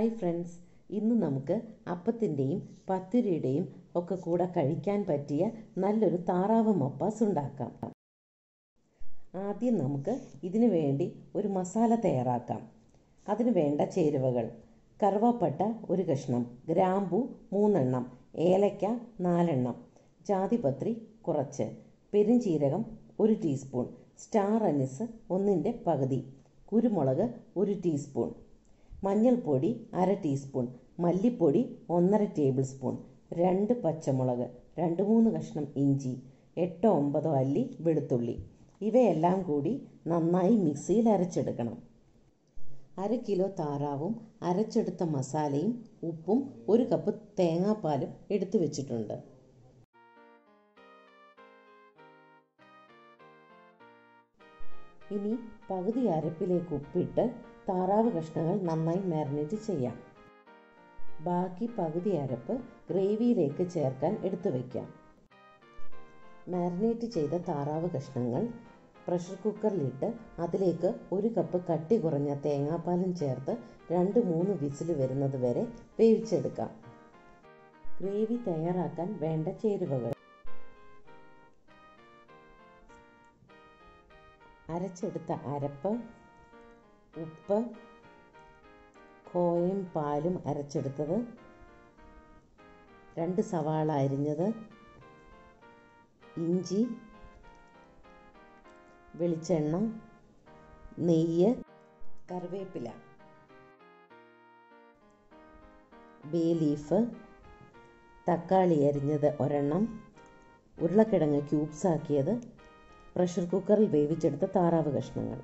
Hi friends ഇന്ന് നമുക്ക് അപ്പത്തിന്റെയും പത്തിരിയുടെയും ഒക്കെ കൂടെ കഴിക്കാൻ പറ്റിയ നല്ലൊരു താറാവ് മപ്പാസ് ഉണ്ടാക്കാം. ആദ്യം നമുക്ക് ഇതിനു വേണ്ടി ഒരു മസാല തയ്യാറാക്കാം. അതിന് വേണ്ട ചേരുവകൾ. കറുവാപ്പട്ട ഒരു കഷ്ണം ഗ്രാമ്പു മൂന്നെണ്ണം ഏലക്ക നാലെണ്ണം ജാതിപത്രി കുറച്ച് പെരുംജീരകം ഒരു ടീസ്പൂൺ സ്റ്റാർ അനിസ് ഒന്നിന്റെ പകുതി കുരുമുളക് ഒരു ടീസ്പൂൺ. മഞ്ഞൾപ്പൊടി അര ടീസ്പൂൺ മല്ലിപ്പൊടി ഒന്നര ടേബിൾ സ്പൂൺ രണ്ട് പച്ചമുളക് രണ്ട് മൂന്ന് കഷ്ണം ഇഞ്ചി എട്ടോ ഒമ്പതോ അല്ലി വെളുത്തുള്ളി. ഇവയെല്ലാം കൂടി നന്നായി മിക്സിയിൽ അരച്ചെടുക്കണം. അര കിലോ താറാവും അരച്ചെടുത്ത മസാലയും ഉപ്പും ഒരു കപ്പ് തേങ്ങാപ്പാലും എടുത്തു വെച്ചിട്ടുണ്ട്. ഇനി പകുതി അരപ്പിലേക്ക് ഉപ്പിട്ട് താറാവ് കഷ്ണങ്ങൾ നന്നായി മാരിനേറ്റ് ചെയ്യാം. ബാക്കി പകുതി അരപ്പ് ഗ്രേവിയിലേക്ക് ചേർക്കാൻ എടുത്തു വയ്ക്കാം. മാരിനേറ്റ് ചെയ്ത താറാവ് കഷ്ണങ്ങൾ പ്രഷർ കുക്കറിലിട്ട് അതിലേക്ക് ഒരു കപ്പ് കട്ടി കുറഞ്ഞ തേങ്ങാപ്പാലും ചേർത്ത് രണ്ട് മൂന്ന് വിസിൽ വരുന്നത് വരെ വേവിച്ചെടുക്കാം. ഗ്രേവി തയ്യാറാക്കാൻ വേണ്ട ചേരുവകൾ അരച്ചെടുത്ത അരപ്പ് ഉപ്പ് കോയും പാലും അരച്ചെടുത്തത്. രണ്ട് സവാള അരിഞ്ഞത്. ഇഞ്ചി വെളിച്ചെണ്ണ നെയ്യ് കറിവേപ്പില. Bay leaf. തക്കാളി അരിഞ്ഞത് ഒരെണ്ണം. ഉരുളക്കിഴങ്ങ് ക്യൂബ്സ് ആക്കിയത് പ്രഷർ കുക്കറിൽ വേവിച്ചെടുത്ത താറാവ് കഷ്ണങ്ങൾ.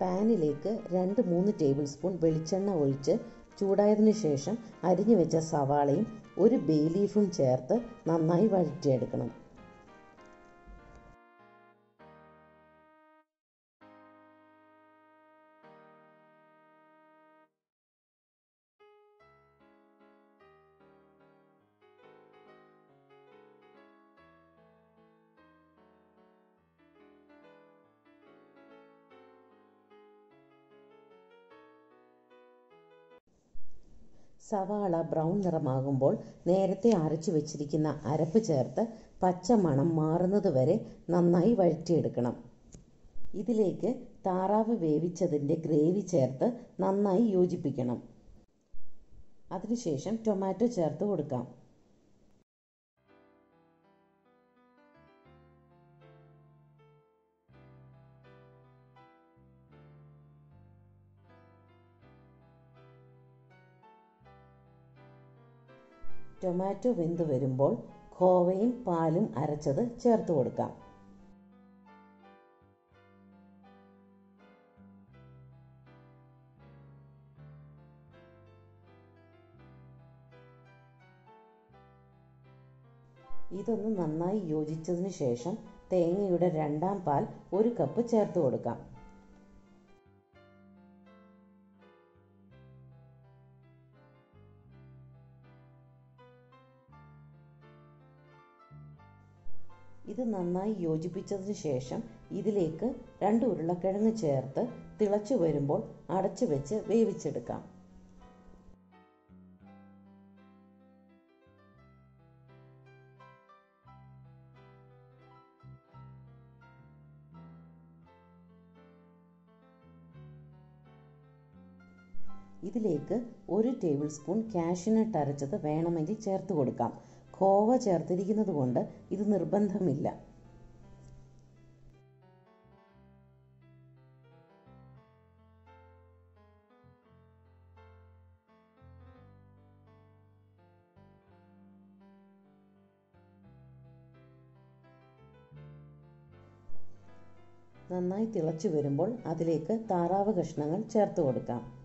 പാനിലേക്ക് രണ്ട് മൂന്ന് ടേബിൾ സ്പൂൺ വെളിച്ചെണ്ണ ഒഴിച്ച് ചൂടായതിനു ശേഷം അരിഞ്ഞു വെച്ച സവാളയും ഒരു ബേ ലീഫും ചേർത്ത് നന്നായി വഴറ്റിയെടുക്കണം. സവാള ബ്രൗൺ നിറമാകുമ്പോൾ നേരത്തെ അരച്ചു വെച്ചിരിക്കുന്ന അരപ്പ് ചേർത്ത് പച്ച മണം മാറുന്നത് വരെ നന്നായി വഴറ്റിയെടുക്കണം. ഇതിലേക്ക് താറാവ് വേവിച്ചതിന്റെ ഗ്രേവി ചേർത്ത് നന്നായി യോജിപ്പിക്കണം. അതിനുശേഷം ടൊമാറ്റോ ചേർത്ത് കൊടുക്കാം. ടൊമാറ്റോ വെന്ത് വരുമ്പോൾ ഖോവയും പാലും അരച്ചത് ചേർത്ത് കൊടുക്കാം. ഇതൊന്ന് നന്നായി യോജിച്ചതിന് ശേഷം തേങ്ങയുടെ രണ്ടാം പാൽ ഒരു കപ്പ് ചേർത്ത് കൊടുക്കാം. ഇത് നന്നായി യോജിപ്പിച്ചതിന് ശേഷം ഇതിലേക്ക് രണ്ട് ഉരുളക്കിഴങ്ങ് ചേർത്ത് തിളച്ചു വരുമ്പോൾ അടച്ചു വെച്ച് വേവിച്ചെടുക്കാം. ഇതിലേക്ക് ഒരു ടേബിൾ സ്പൂൺ കാഷ്യൂനട്ട് അരച്ചത് വേണമെങ്കിൽ ചേർത്ത് കൊടുക്കാം. ഖോവ ചേർത്തിരിക്കുന്നത് കൊണ്ട് ഇത് നിർബന്ധമില്ല. നന്നായി തിളച്ചു വരുമ്പോൾ അതിലേക്ക് താറാവ് കഷ്ണങ്ങൾ ചേർത്ത് കൊടുക്കാം.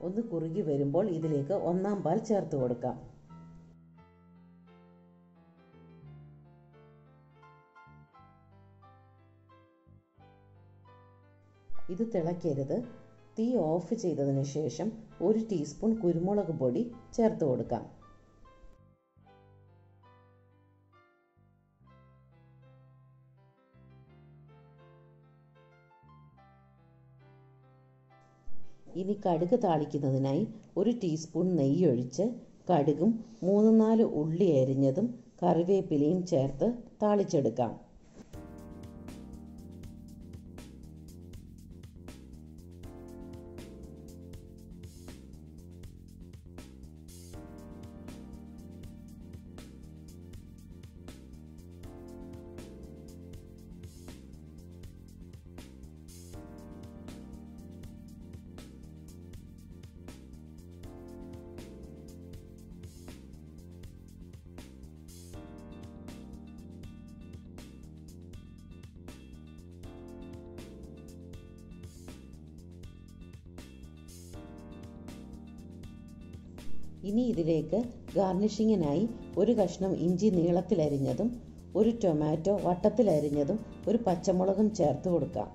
ഒന്ന് കുറുകി വരുമ്പോൾ ഇതിലേക്ക് ഒന്നാം പാൽ ചേർത്ത് കൊടുക്കാം. ഇത് തിളയ്ക്കരുത്. തീ ഓഫ് ചെയ്തതിന് ശേഷം ഒരു ടീസ്പൂൺ കുരുമുളക് പൊടി ചേർത്ത് കൊടുക്കാം. ഇനി കടുക് താളിക്കുന്നതിനായി ഒരു ടീസ്പൂൺ നെയ്യൊഴിച്ച് കടുകും മൂന്ന് നാല് ഉള്ളി അരിഞ്ഞതും കറിവേപ്പിലയും ചേർത്ത് താളിച്ചെടുക്കാം. ഇനി ഇതിലേക്ക് ഗാർണിഷിങ്ങിനായി ഒരു കഷ്ണം ഇഞ്ചി നീളത്തിലരിഞ്ഞതും ഒരു ടൊമാറ്റോ വട്ടത്തിലരിഞ്ഞതും ഒരു പച്ചമുളകും ചേർത്ത് കൊടുക്കാം.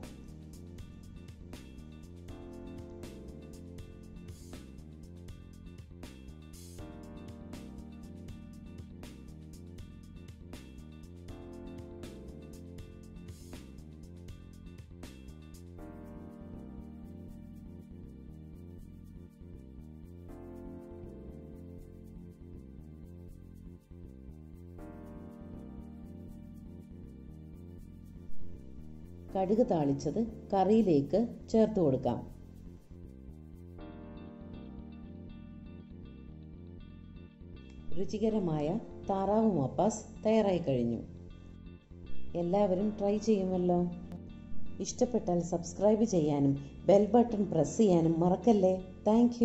കടുക് താളിച്ചത് കറിയിലേക്ക് ചേർത്ത് കൊടുക്കാം. രുചികരമായ താറാവ് മപ്പാസ് തയ്യാറായി കഴിഞ്ഞു. എല്ലാവരും ട്രൈ ചെയ്യുമല്ലോ. ഇഷ്ടപ്പെട്ടാൽ സബ്സ്ക്രൈബ് ചെയ്യാനും ബെൽ ബട്ടൺ പ്രസ് ചെയ്യാനും മറക്കല്ലേ. താങ്ക്